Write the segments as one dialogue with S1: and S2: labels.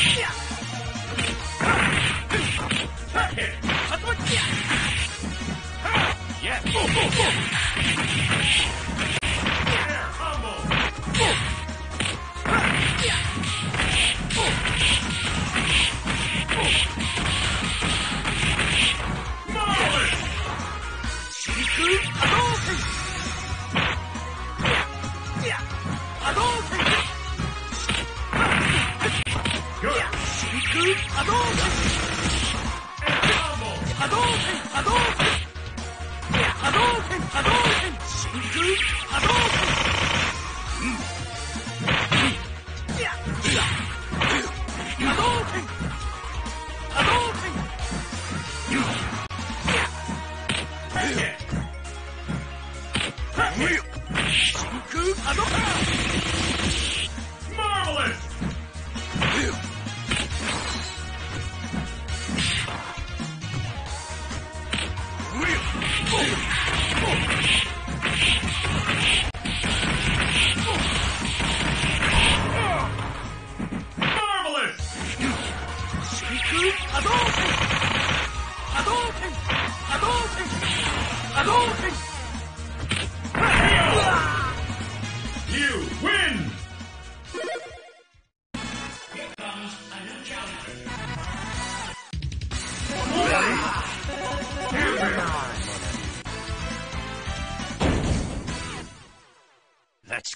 S1: 是啊波動拳波動拳波動拳波動拳波動拳真空波動拳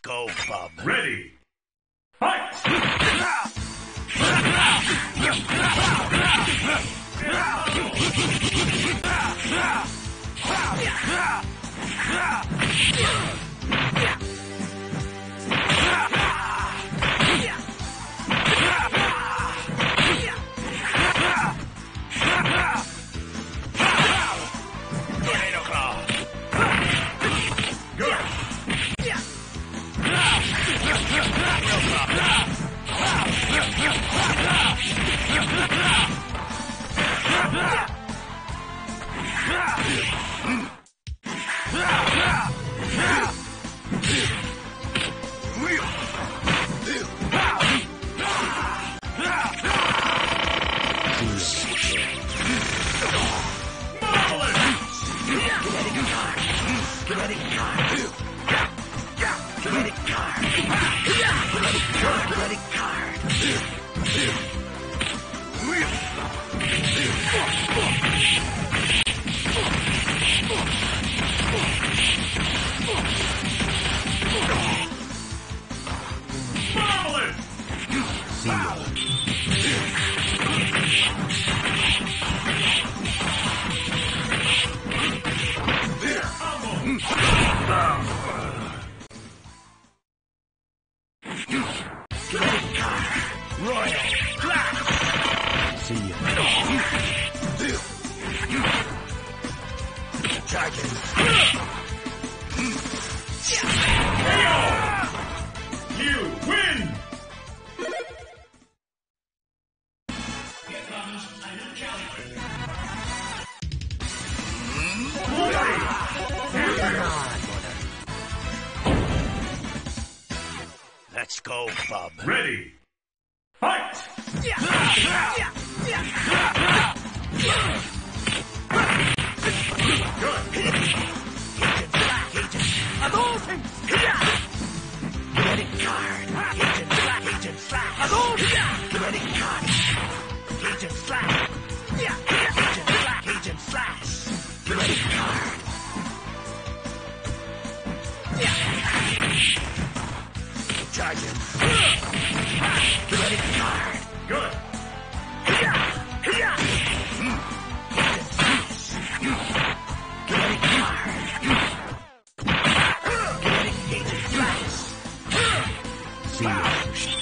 S2: go, bub. Ready. Fight! go, bub. Ready. Fight!
S1: Good. Agent Black Agent. Adolphin! Get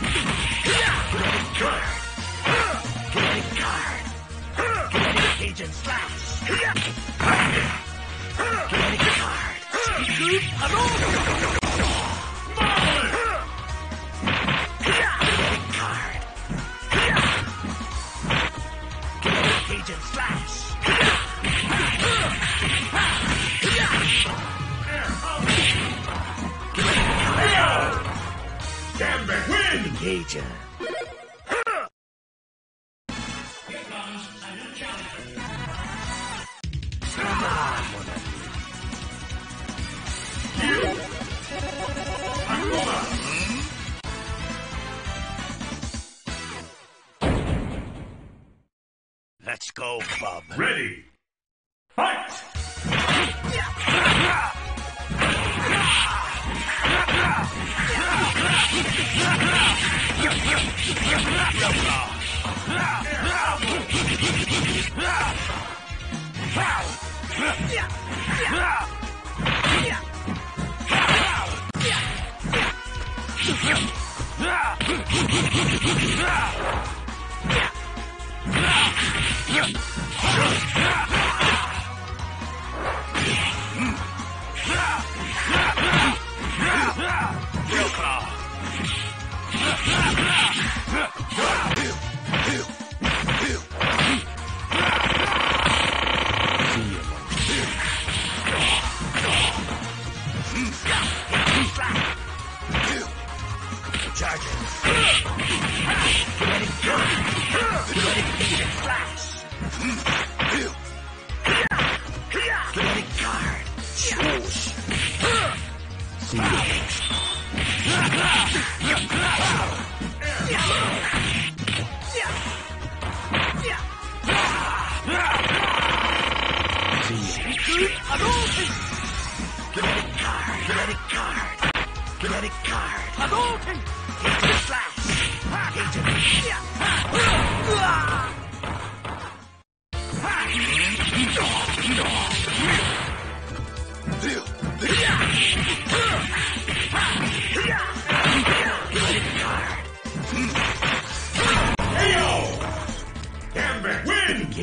S1: Bloody guard! Bloody guard! Bloody Cajun slash! Bloody guard! Scoop alone!
S2: Win! Engager. Yeah!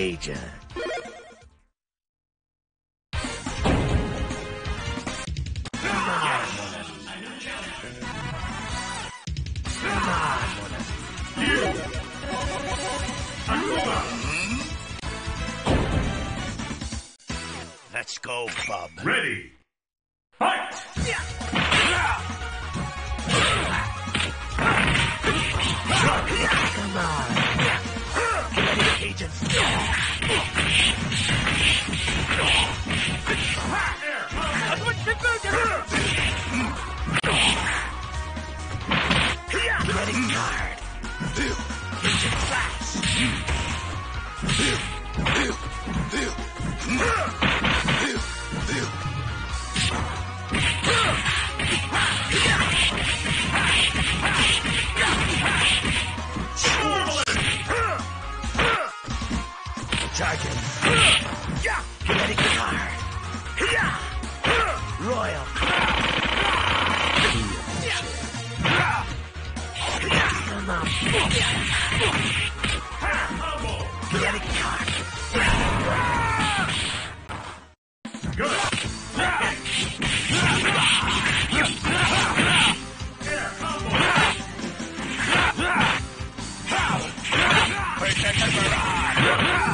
S2: pager.
S1: Emperor!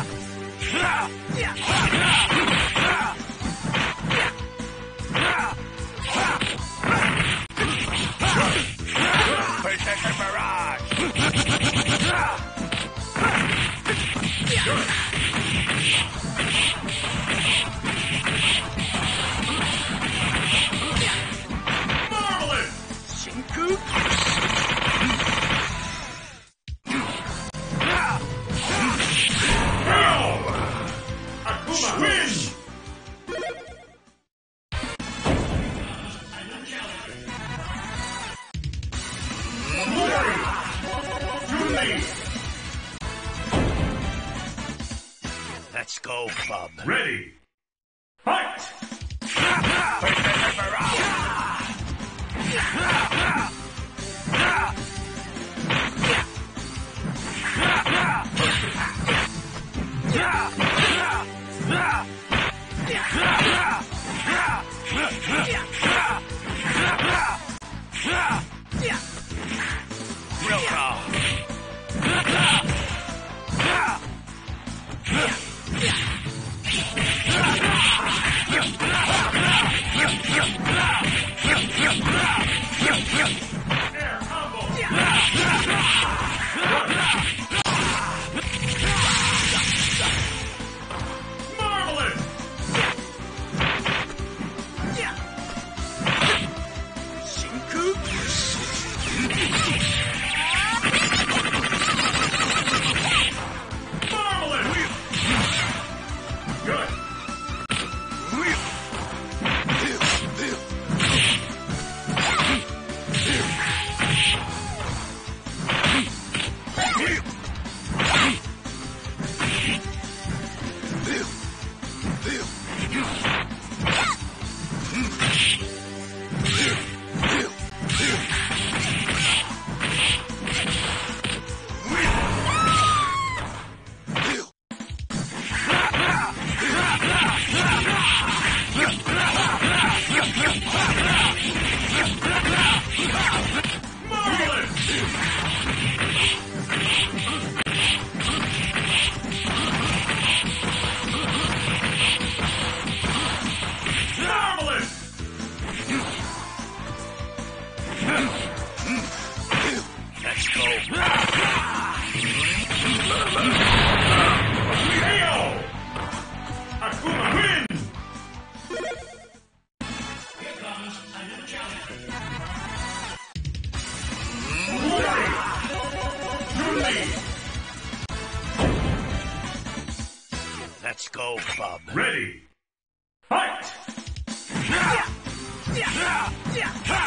S2: Ready. Let's go, Bob. Ready. Fight!
S1: Yeah. Yeah. Yeah.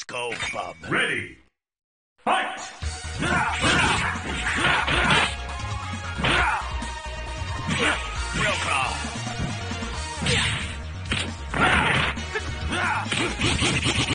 S2: Let's go, bub. Ready. Fight!
S1: Yoga.